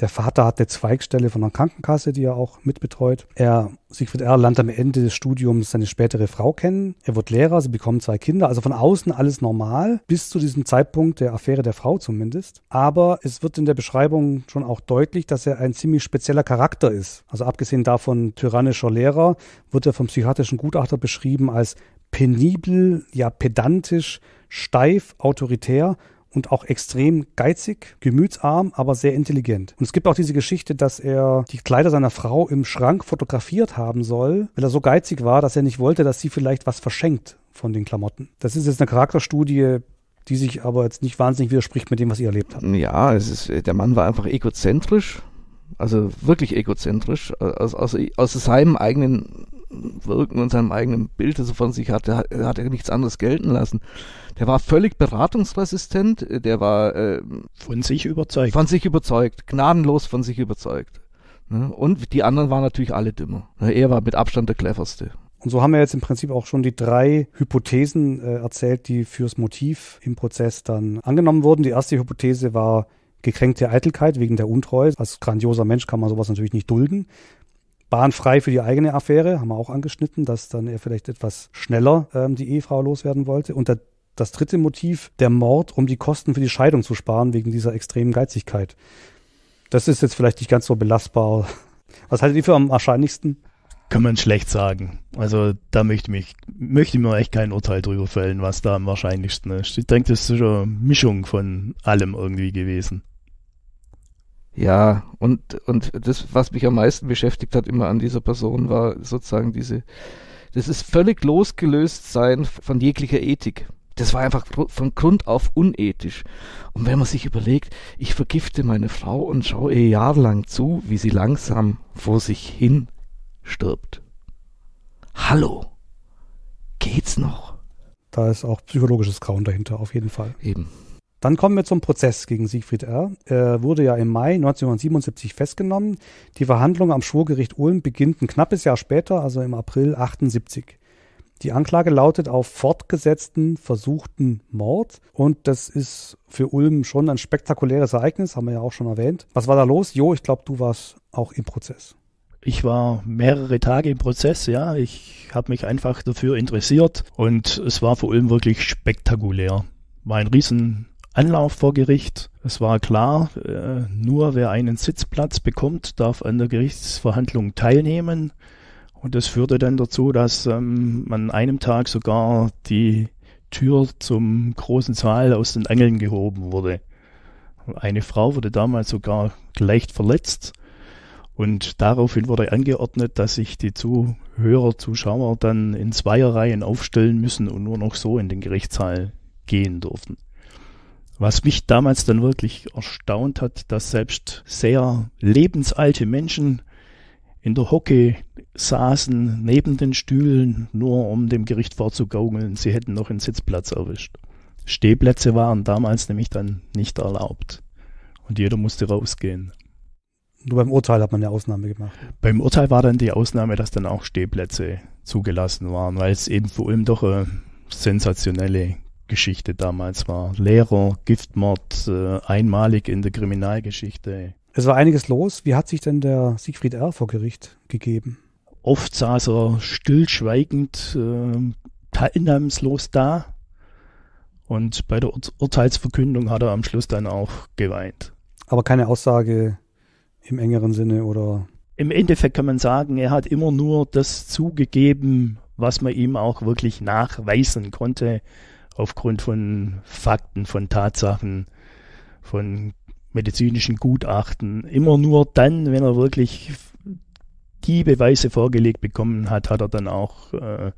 Speaker 2: Der Vater hat eine Zweigstelle von einer Krankenkasse, die er auch mitbetreut. Er, Siegfried R., lernt am Ende des Studiums seine spätere Frau kennen. Er wird Lehrer, sie bekommen zwei Kinder. Also von außen alles normal, bis zu diesem Zeitpunkt der Affäre der Frau zumindest. Aber es wird in der Beschreibung schon auch deutlich, dass er ein ziemlich spezieller Charakter ist. Also abgesehen davon tyrannischer Lehrer, wird er vom psychiatrischen Gutachter beschrieben als penibel, ja pedantisch, steif, autoritär und auch extrem geizig, gemütsarm, aber sehr intelligent. Und es gibt auch diese Geschichte, dass er die Kleider seiner Frau im Schrank fotografiert haben soll, weil er so geizig war, dass er nicht wollte, dass sie vielleicht was verschenkt von den Klamotten. Das ist jetzt eine Charakterstudie, die sich aber jetzt nicht wahnsinnig widerspricht mit dem, was ihr erlebt habt.
Speaker 3: Ja, es ist, der Mann war einfach egozentrisch, also wirklich egozentrisch, aus, aus, aus seinem eigenen Wirken und seinem eigenen Bild, das er von sich hatte, hat, hat er nichts anderes gelten lassen. Der war völlig beratungsresistent, der war äh,
Speaker 4: von sich überzeugt.
Speaker 3: Von sich überzeugt, gnadenlos von sich überzeugt. Ne? Und die anderen waren natürlich alle dümmer. Ne? Er war mit Abstand der cleverste.
Speaker 2: Und so haben wir jetzt im Prinzip auch schon die drei Hypothesen äh, erzählt, die fürs Motiv im Prozess dann angenommen wurden. Die erste Hypothese war gekränkte Eitelkeit wegen der Untreue. Als grandioser Mensch kann man sowas natürlich nicht dulden bahnfrei für die eigene Affäre, haben wir auch angeschnitten, dass dann er vielleicht etwas schneller ähm, die Ehefrau loswerden wollte. Und der, das dritte Motiv, der Mord, um die Kosten für die Scheidung zu sparen, wegen dieser extremen Geizigkeit. Das ist jetzt vielleicht nicht ganz so belastbar. Was haltet ihr für am wahrscheinlichsten?
Speaker 4: Kann man schlecht sagen. Also da möchte, mich, möchte ich mir echt kein Urteil drüber fällen, was da am wahrscheinlichsten ist. Ich denke, das ist eine Mischung von allem irgendwie gewesen.
Speaker 3: Ja, und, und das, was mich am meisten beschäftigt hat immer an dieser Person, war sozusagen diese, das ist völlig losgelöst sein von jeglicher Ethik. Das war einfach von Grund auf unethisch. Und wenn man sich überlegt, ich vergifte meine Frau und schaue ihr jahrelang zu, wie sie langsam vor sich hin stirbt. Hallo, geht's noch?
Speaker 2: Da ist auch psychologisches Grauen dahinter, auf jeden Fall.
Speaker 3: Eben.
Speaker 2: Dann kommen wir zum Prozess gegen Siegfried R. Er wurde ja im Mai 1977 festgenommen. Die Verhandlung am Schwurgericht Ulm beginnt ein knappes Jahr später, also im April 78. Die Anklage lautet auf fortgesetzten, versuchten Mord. Und das ist für Ulm schon ein spektakuläres Ereignis, haben wir ja auch schon erwähnt. Was war da los? Jo, ich glaube, du warst auch im Prozess.
Speaker 4: Ich war mehrere Tage im Prozess, ja. Ich habe mich einfach dafür interessiert und es war für Ulm wirklich spektakulär. War ein riesen Anlauf vor Gericht. Es war klar, äh, nur wer einen Sitzplatz bekommt, darf an der Gerichtsverhandlung teilnehmen. Und das führte dann dazu, dass ähm, an einem Tag sogar die Tür zum großen Saal aus den Angeln gehoben wurde. Eine Frau wurde damals sogar leicht verletzt. Und daraufhin wurde angeordnet, dass sich die Zuhörer, Zuschauer dann in Zweierreihen aufstellen müssen und nur noch so in den Gerichtssaal gehen durften. Was mich damals dann wirklich erstaunt hat, dass selbst sehr lebensalte Menschen in der Hocke saßen neben den Stühlen, nur um dem Gericht vorzugaukeln, sie hätten noch einen Sitzplatz erwischt. Stehplätze waren damals nämlich dann nicht erlaubt. Und jeder musste rausgehen.
Speaker 2: Nur beim Urteil hat man eine Ausnahme gemacht.
Speaker 4: Beim Urteil war dann die Ausnahme, dass dann auch Stehplätze zugelassen waren, weil es eben vor allem doch eine sensationelle Geschichte damals war. Lehrer, Giftmord, äh, einmalig in der Kriminalgeschichte.
Speaker 2: Es war einiges los. Wie hat sich denn der Siegfried R. vor Gericht gegeben?
Speaker 4: Oft saß er stillschweigend, äh, teilnahmslos da. Und bei der Ur Urteilsverkündung hat er am Schluss dann auch geweint.
Speaker 2: Aber keine Aussage im engeren Sinne oder?
Speaker 4: Im Endeffekt kann man sagen, er hat immer nur das zugegeben, was man ihm auch wirklich nachweisen konnte aufgrund von Fakten, von Tatsachen, von medizinischen Gutachten. Immer nur dann, wenn er wirklich die Beweise vorgelegt bekommen hat, hat er dann auch äh,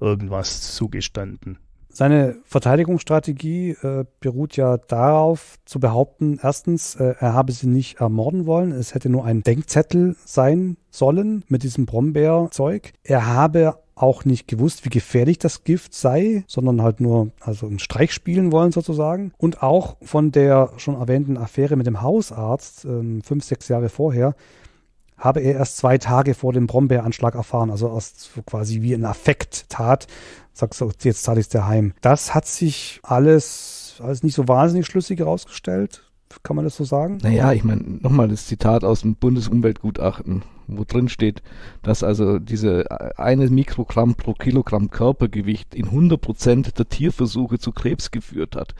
Speaker 4: irgendwas zugestanden.
Speaker 2: Seine Verteidigungsstrategie äh, beruht ja darauf, zu behaupten, erstens, äh, er habe sie nicht ermorden wollen, es hätte nur ein Denkzettel sein sollen mit diesem Brombeerzeug. Er habe auch nicht gewusst, wie gefährlich das Gift sei, sondern halt nur also einen Streich spielen wollen sozusagen. Und auch von der schon erwähnten Affäre mit dem Hausarzt, ähm, fünf, sechs Jahre vorher, habe er erst zwei Tage vor dem Brombeeranschlag erfahren, also erst quasi wie ein Affekt tat. Sagst du, jetzt zahle ich es dir heim. Das hat sich alles als nicht so wahnsinnig schlüssig herausgestellt. Kann man das so sagen?
Speaker 3: Naja, ich meine, nochmal das Zitat aus dem Bundesumweltgutachten, wo drin steht, dass also diese eine Mikrogramm pro Kilogramm Körpergewicht in 100 Prozent der Tierversuche zu Krebs geführt hat.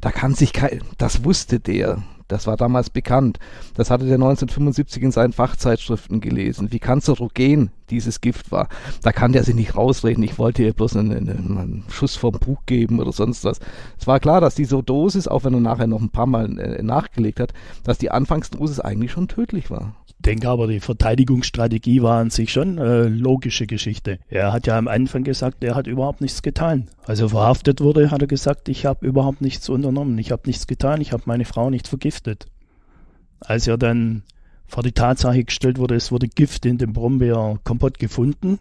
Speaker 3: Da kann sich kein, das wusste der. Das war damals bekannt. Das hatte der 1975 in seinen Fachzeitschriften gelesen. Wie kanzerogen dieses Gift war. Da kann der sich nicht rausreden. Ich wollte ihr bloß einen, einen, Schuss vom Bug geben oder sonst was. Es war klar, dass diese Dosis, auch wenn er nachher noch ein paar Mal äh, nachgelegt hat, dass die Anfangsdosis eigentlich schon tödlich war.
Speaker 4: Ich denke aber, die Verteidigungsstrategie war an sich schon äh, logische Geschichte. Er hat ja am Anfang gesagt, er hat überhaupt nichts getan. Als er verhaftet wurde, hat er gesagt, ich habe überhaupt nichts unternommen, ich habe nichts getan, ich habe meine Frau nicht vergiftet. Als er dann vor die Tatsache gestellt wurde, es wurde Gift in dem Brombeerkompott gefunden,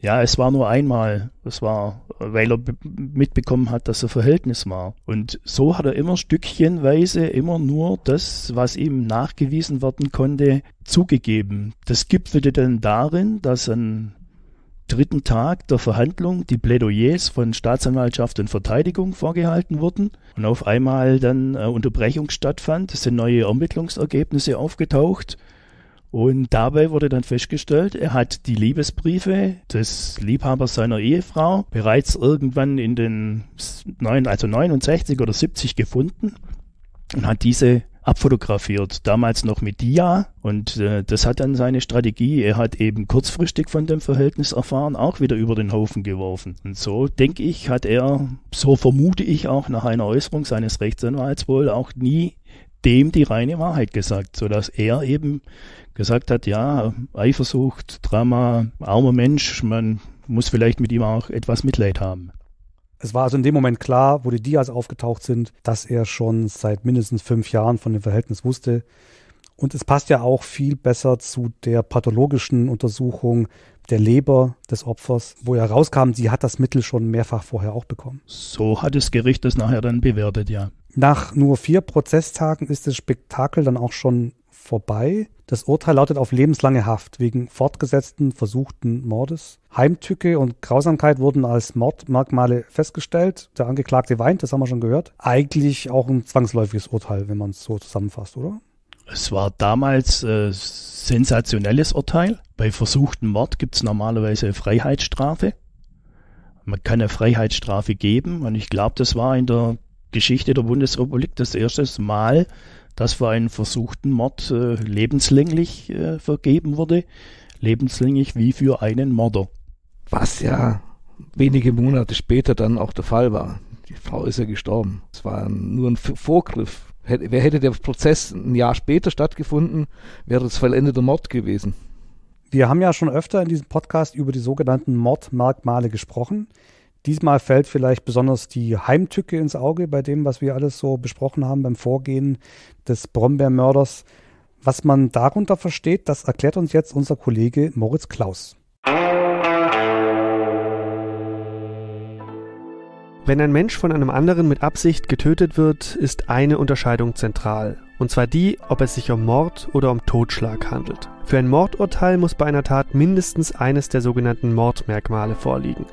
Speaker 4: ja, es war nur einmal. Es war, weil er mitbekommen hat, dass er Verhältnis war. Und so hat er immer stückchenweise immer nur das, was ihm nachgewiesen werden konnte, zugegeben. Das gipfelte dann darin, dass am dritten Tag der Verhandlung die Plädoyers von Staatsanwaltschaft und Verteidigung vorgehalten wurden und auf einmal dann äh, Unterbrechung stattfand. Es sind neue Ermittlungsergebnisse aufgetaucht und dabei wurde dann festgestellt, er hat die Liebesbriefe des Liebhabers seiner Ehefrau bereits irgendwann in den neun, also 69 oder 70 gefunden und hat diese abfotografiert, damals noch mit Dia und äh, das hat dann seine Strategie. Er hat eben kurzfristig von dem Verhältnis erfahren, auch wieder über den Haufen geworfen. Und so denke ich, hat er, so vermute ich auch nach einer Äußerung seines Rechtsanwalts wohl auch nie dem die reine Wahrheit gesagt, so dass er eben gesagt hat, ja, Eifersucht, Drama, armer Mensch, man muss vielleicht mit ihm auch etwas Mitleid haben.
Speaker 2: Es war also in dem Moment klar, wo die Dias aufgetaucht sind, dass er schon seit mindestens fünf Jahren von dem Verhältnis wusste. Und es passt ja auch viel besser zu der pathologischen Untersuchung der Leber des Opfers, wo ja rauskam, sie hat das Mittel schon mehrfach vorher auch bekommen.
Speaker 4: So hat das Gericht das nachher dann bewertet, ja.
Speaker 2: Nach nur vier Prozesstagen ist das Spektakel dann auch schon vorbei. Das Urteil lautet auf lebenslange Haft wegen fortgesetzten versuchten Mordes. Heimtücke und Grausamkeit wurden als Mordmerkmale festgestellt. Der Angeklagte weint, das haben wir schon gehört. Eigentlich auch ein zwangsläufiges Urteil, wenn man es so zusammenfasst, oder?
Speaker 4: Es war damals äh, sensationelles Urteil. Bei versuchten Mord gibt es normalerweise Freiheitsstrafe. Man kann eine Freiheitsstrafe geben und ich glaube, das war in der Geschichte der Bundesrepublik das erste Mal, dass für einen versuchten Mord äh, lebenslänglich äh, vergeben wurde. Lebenslänglich wie für einen Mörder.
Speaker 3: Was ja wenige Monate später dann auch der Fall war. Die Frau ist ja gestorben. Es war nur ein Vorgriff. Wer hätte der Prozess ein Jahr später stattgefunden, wäre es vollendeter Mord gewesen.
Speaker 2: Wir haben ja schon öfter in diesem Podcast über die sogenannten Mordmerkmale gesprochen. Diesmal fällt vielleicht besonders die Heimtücke ins Auge bei dem, was wir alles so besprochen haben beim Vorgehen des Brombeermörders. Was man darunter versteht, das erklärt uns jetzt unser Kollege Moritz Klaus.
Speaker 5: Wenn ein Mensch von einem anderen mit Absicht getötet wird, ist eine Unterscheidung zentral. Und zwar die, ob es sich um Mord oder um Totschlag handelt. Für ein Mordurteil muss bei einer Tat mindestens eines der sogenannten Mordmerkmale vorliegen.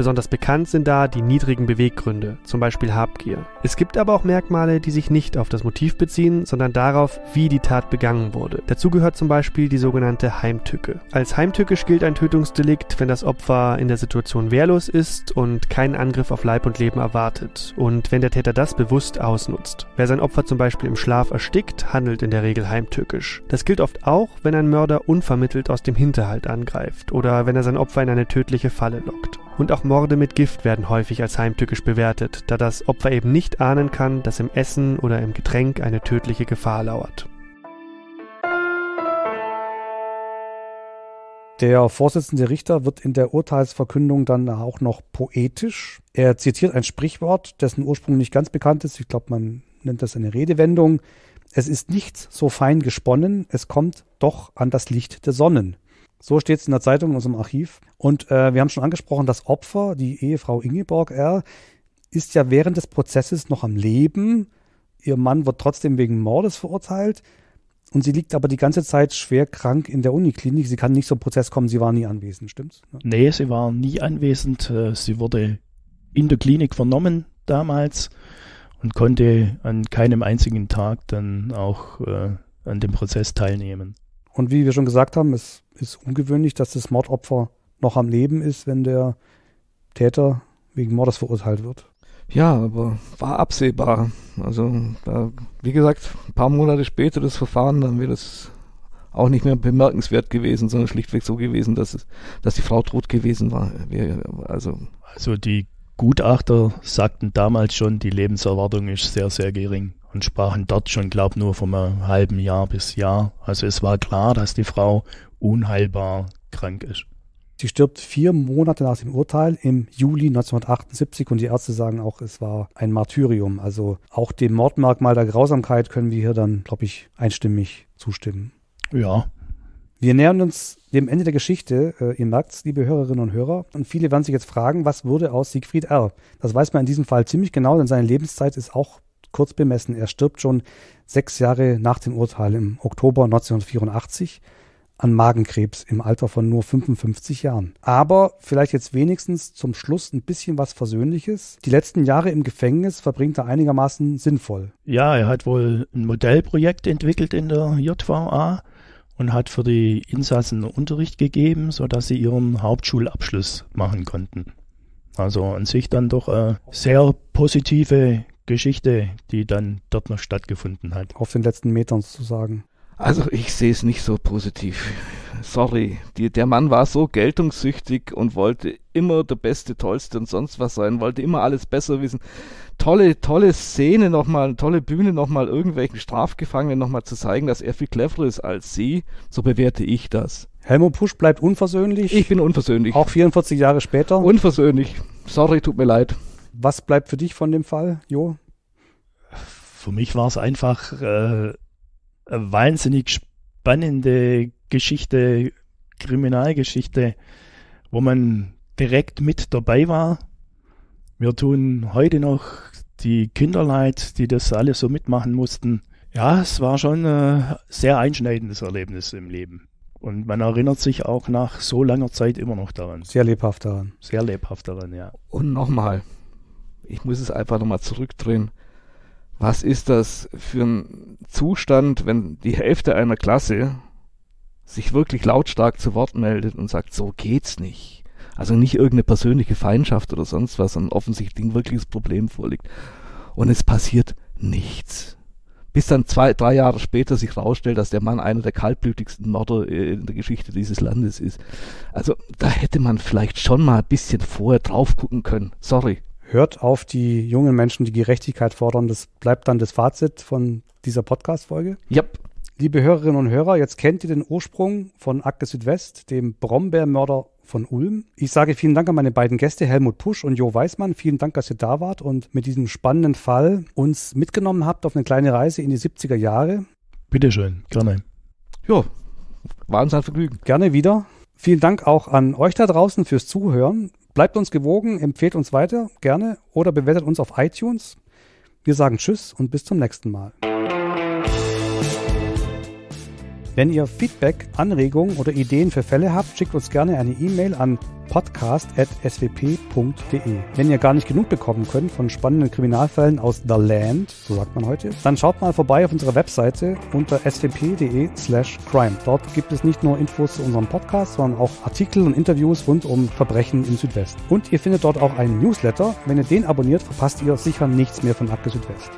Speaker 5: Besonders bekannt sind da die niedrigen Beweggründe, zum Beispiel Habgier. Es gibt aber auch Merkmale, die sich nicht auf das Motiv beziehen, sondern darauf, wie die Tat begangen wurde. Dazu gehört zum Beispiel die sogenannte Heimtücke. Als heimtückisch gilt ein Tötungsdelikt, wenn das Opfer in der Situation wehrlos ist und keinen Angriff auf Leib und Leben erwartet und wenn der Täter das bewusst ausnutzt. Wer sein Opfer zum Beispiel im Schlaf erstickt, handelt in der Regel heimtückisch. Das gilt oft auch, wenn ein Mörder unvermittelt aus dem Hinterhalt angreift oder wenn er sein Opfer in eine tödliche Falle lockt. Und auch Morde mit Gift werden häufig als heimtückisch bewertet, da das Opfer eben nicht ahnen kann, dass im Essen oder im Getränk eine tödliche Gefahr lauert.
Speaker 2: Der Vorsitzende Richter wird in der Urteilsverkündung dann auch noch poetisch. Er zitiert ein Sprichwort, dessen Ursprung nicht ganz bekannt ist. Ich glaube, man nennt das eine Redewendung. Es ist nichts so fein gesponnen, es kommt doch an das Licht der Sonnen. So steht es in der Zeitung in unserem Archiv. Und äh, wir haben schon angesprochen, das Opfer, die Ehefrau Ingeborg R., ist ja während des Prozesses noch am Leben. Ihr Mann wird trotzdem wegen Mordes verurteilt. Und sie liegt aber die ganze Zeit schwer krank in der Uniklinik. Sie kann nicht zum Prozess kommen, sie war nie anwesend, stimmt's?
Speaker 4: Nee, sie war nie anwesend. Äh, sie wurde in der Klinik vernommen damals und konnte an keinem einzigen Tag dann auch äh, an dem Prozess teilnehmen.
Speaker 2: Und wie wir schon gesagt haben, es ist ungewöhnlich, dass das Mordopfer noch am Leben ist, wenn der Täter wegen Mordes verurteilt wird.
Speaker 3: Ja, aber war absehbar. Also, da, wie gesagt, ein paar Monate später das Verfahren, dann wäre das auch nicht mehr bemerkenswert gewesen, sondern schlichtweg so gewesen, dass, es, dass die Frau tot gewesen war.
Speaker 4: Also, also die Gutachter sagten damals schon, die Lebenserwartung ist sehr, sehr gering und sprachen dort schon, glaub nur vom halben Jahr bis Jahr. Also es war klar, dass die Frau unheilbar krank ist.
Speaker 2: Sie stirbt vier Monate nach dem Urteil im Juli 1978 und die Ärzte sagen auch, es war ein Martyrium. Also auch dem Mordmerkmal der Grausamkeit können wir hier dann, glaube ich, einstimmig zustimmen.
Speaker 4: Ja.
Speaker 2: Wir nähern uns dem Ende der Geschichte. Äh, ihr merkt's, liebe Hörerinnen und Hörer. Und viele werden sich jetzt fragen, was wurde aus Siegfried R.? Das weiß man in diesem Fall ziemlich genau, denn seine Lebenszeit ist auch kurz bemessen. Er stirbt schon sechs Jahre nach dem Urteil im Oktober 1984 an Magenkrebs im Alter von nur 55 Jahren. Aber vielleicht jetzt wenigstens zum Schluss ein bisschen was Versöhnliches. Die letzten Jahre im Gefängnis verbringt er einigermaßen sinnvoll.
Speaker 4: Ja, er hat wohl ein Modellprojekt entwickelt in der JVA und hat für die Insassen Unterricht gegeben, sodass sie ihren Hauptschulabschluss machen konnten. Also an sich dann doch eine sehr positive Geschichte, die dann dort noch stattgefunden hat.
Speaker 2: Auf den letzten Metern sozusagen.
Speaker 3: Also ich sehe es nicht so positiv. Sorry, die, der Mann war so geltungssüchtig und wollte immer der Beste, Tollste und sonst was sein, wollte immer alles besser wissen. Tolle, tolle Szene nochmal, tolle Bühne nochmal irgendwelchen Strafgefangenen nochmal zu zeigen, dass er viel cleverer ist als sie. So bewerte ich das.
Speaker 2: Helmut Pusch bleibt unversöhnlich.
Speaker 3: Ich bin unversöhnlich.
Speaker 2: Auch 44 Jahre später.
Speaker 3: Unversöhnlich. Sorry, tut mir leid.
Speaker 2: Was bleibt für dich von dem Fall, Jo?
Speaker 4: Für mich war es einfach äh, wahnsinnig spannende Geschichte, Kriminalgeschichte, wo man direkt mit dabei war. Wir tun heute noch die Kinder leid, die das alles so mitmachen mussten. Ja, es war schon ein sehr einschneidendes Erlebnis im Leben. Und man erinnert sich auch nach so langer Zeit immer noch daran.
Speaker 2: Sehr lebhaft daran.
Speaker 4: Sehr lebhaft daran, ja.
Speaker 3: Und nochmal, ich muss es einfach nochmal zurückdrehen was ist das für ein Zustand, wenn die Hälfte einer Klasse sich wirklich lautstark zu Wort meldet und sagt, so geht's nicht. Also nicht irgendeine persönliche Feindschaft oder sonst was, sondern offensichtlich ein wirkliches Problem vorliegt. Und es passiert nichts. Bis dann zwei, drei Jahre später sich herausstellt, dass der Mann einer der kaltblütigsten Mörder äh, in der Geschichte dieses Landes ist. Also da hätte man vielleicht schon mal ein bisschen vorher drauf gucken können. Sorry,
Speaker 2: hört auf die jungen Menschen, die Gerechtigkeit fordern. Das bleibt dann das Fazit von dieser Podcast-Folge.
Speaker 3: Yep.
Speaker 2: Liebe Hörerinnen und Hörer, jetzt kennt ihr den Ursprung von Akte Südwest, dem Brombeermörder von Ulm. Ich sage vielen Dank an meine beiden Gäste, Helmut Pusch und Jo Weißmann. Vielen Dank, dass ihr da wart und mit diesem spannenden Fall uns mitgenommen habt auf eine kleine Reise in die 70er Jahre.
Speaker 4: Bitteschön, gerne.
Speaker 3: Ja, war uns ein Vergnügen.
Speaker 2: Gerne wieder. Vielen Dank auch an euch da draußen fürs Zuhören. Bleibt uns gewogen, empfehlt uns weiter, gerne, oder bewertet uns auf iTunes. Wir sagen Tschüss und bis zum nächsten Mal. Wenn ihr Feedback, Anregungen oder Ideen für Fälle habt, schickt uns gerne eine E-Mail an podcast.swp.de. Wenn ihr gar nicht genug bekommen könnt von spannenden Kriminalfällen aus The Land, so sagt man heute, dann schaut mal vorbei auf unserer Webseite unter swp.de slash crime. Dort gibt es nicht nur Infos zu unserem Podcast, sondern auch Artikel und Interviews rund um Verbrechen im Südwesten. Und ihr findet dort auch einen Newsletter. Wenn ihr den abonniert, verpasst ihr sicher nichts mehr von Akte Südwest.